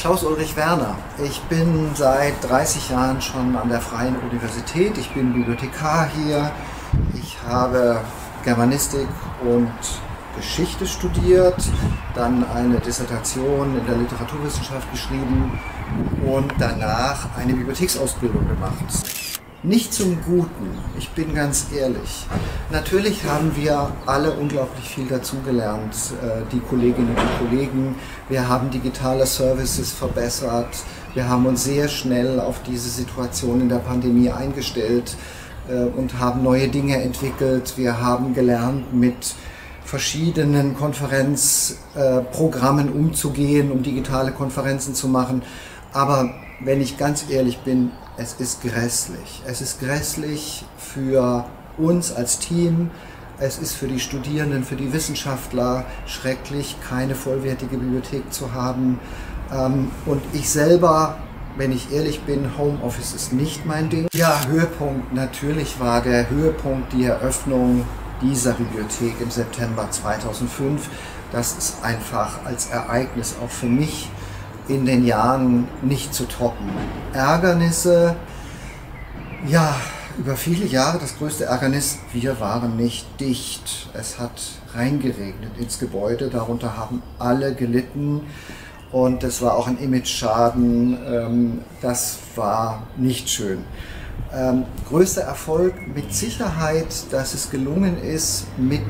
Klaus Ulrich Werner. Ich bin seit 30 Jahren schon an der Freien Universität. Ich bin Bibliothekar hier. Ich habe Germanistik und Geschichte studiert, dann eine Dissertation in der Literaturwissenschaft geschrieben und danach eine Bibliotheksausbildung gemacht nicht zum Guten. Ich bin ganz ehrlich. Natürlich haben wir alle unglaublich viel dazugelernt, äh, die Kolleginnen und Kollegen. Wir haben digitale Services verbessert. Wir haben uns sehr schnell auf diese Situation in der Pandemie eingestellt äh, und haben neue Dinge entwickelt. Wir haben gelernt, mit verschiedenen Konferenzprogrammen umzugehen, um digitale Konferenzen zu machen. Aber wenn ich ganz ehrlich bin, es ist grässlich. Es ist grässlich für uns als Team, es ist für die Studierenden, für die Wissenschaftler schrecklich, keine vollwertige Bibliothek zu haben. Ähm, und ich selber, wenn ich ehrlich bin, Homeoffice ist nicht mein Ding. Ja, Höhepunkt natürlich war der Höhepunkt die Eröffnung dieser Bibliothek im September 2005. Das ist einfach als Ereignis auch für mich in den Jahren nicht zu toppen. Ärgernisse, ja, über viele Jahre das größte Ärgernis, wir waren nicht dicht. Es hat reingeregnet ins Gebäude, darunter haben alle gelitten und es war auch ein Image-Schaden. Ähm, das war nicht schön. Ähm, größter Erfolg mit Sicherheit, dass es gelungen ist, mit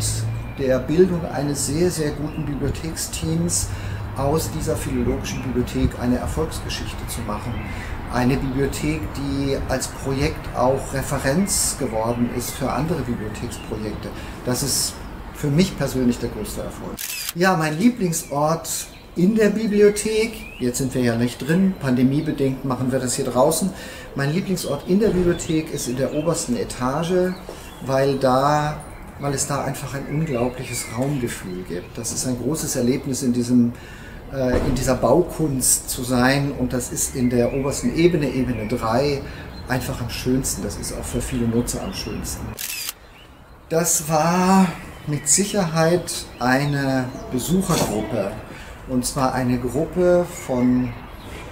der Bildung eines sehr, sehr guten Bibliotheksteams aus dieser philologischen Bibliothek eine Erfolgsgeschichte zu machen. Eine Bibliothek, die als Projekt auch Referenz geworden ist für andere Bibliotheksprojekte. Das ist für mich persönlich der größte Erfolg. Ja, mein Lieblingsort in der Bibliothek, jetzt sind wir ja nicht drin, pandemiebedingt machen wir das hier draußen. Mein Lieblingsort in der Bibliothek ist in der obersten Etage, weil da weil es da einfach ein unglaubliches Raumgefühl gibt. Das ist ein großes Erlebnis in diesem äh, in dieser Baukunst zu sein und das ist in der obersten Ebene, Ebene 3, einfach am schönsten. Das ist auch für viele Nutzer am schönsten. Das war mit Sicherheit eine Besuchergruppe und zwar eine Gruppe von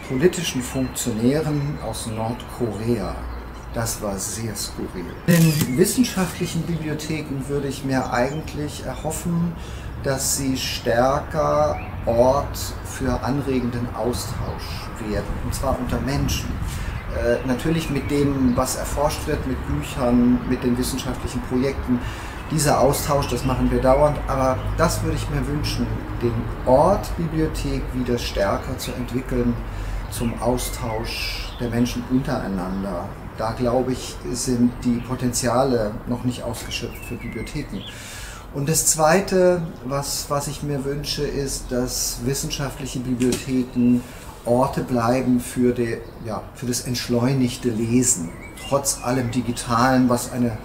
politischen Funktionären aus Nordkorea. Das war sehr skurril. In wissenschaftlichen Bibliotheken würde ich mir eigentlich erhoffen, dass sie stärker Ort für anregenden Austausch werden, und zwar unter Menschen. Äh, natürlich mit dem, was erforscht wird, mit Büchern, mit den wissenschaftlichen Projekten. Dieser Austausch, das machen wir dauernd, aber das würde ich mir wünschen, den Ort Bibliothek wieder stärker zu entwickeln zum Austausch der Menschen untereinander. Da glaube ich, sind die Potenziale noch nicht ausgeschöpft für Bibliotheken. Und das Zweite, was, was ich mir wünsche, ist, dass wissenschaftliche Bibliotheken Orte bleiben für, die, ja, für das entschleunigte Lesen, trotz allem Digitalen, was eine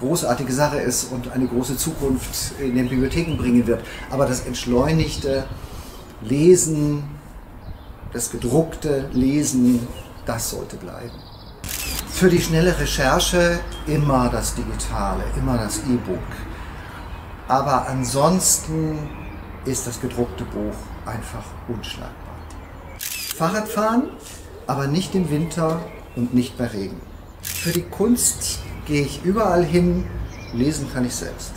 großartige Sache ist und eine große Zukunft in den Bibliotheken bringen wird. Aber das entschleunigte Lesen, das gedruckte Lesen, das sollte bleiben. Für die schnelle Recherche immer das Digitale, immer das E-Book. Aber ansonsten ist das gedruckte Buch einfach unschlagbar. Fahrradfahren, aber nicht im Winter und nicht bei Regen. Für die Kunst gehe ich überall hin, lesen kann ich selbst.